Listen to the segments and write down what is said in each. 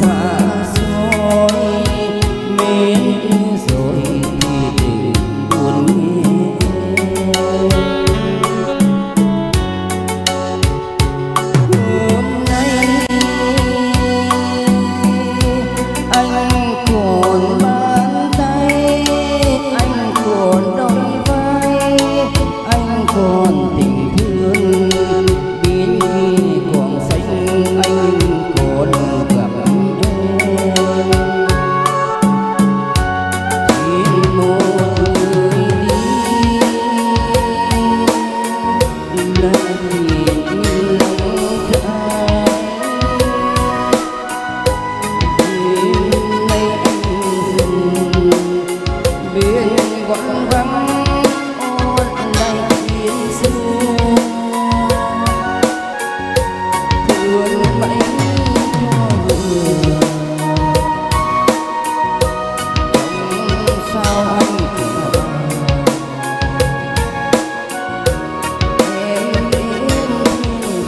xa xôi mến rồi thì tình buồn nghe. Hôm nay anh còn bàn tay, anh còn đôi vai, anh còn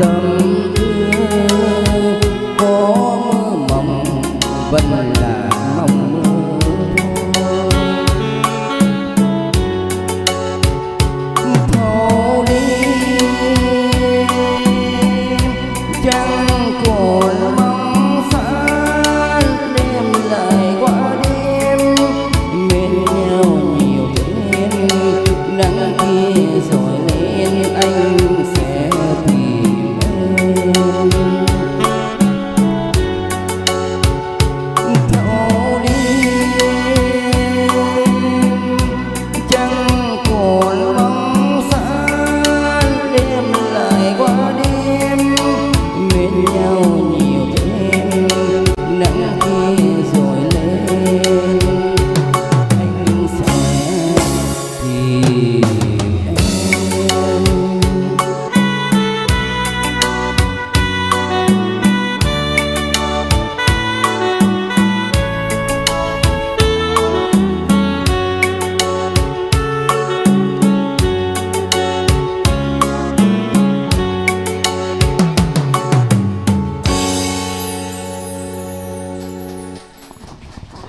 dum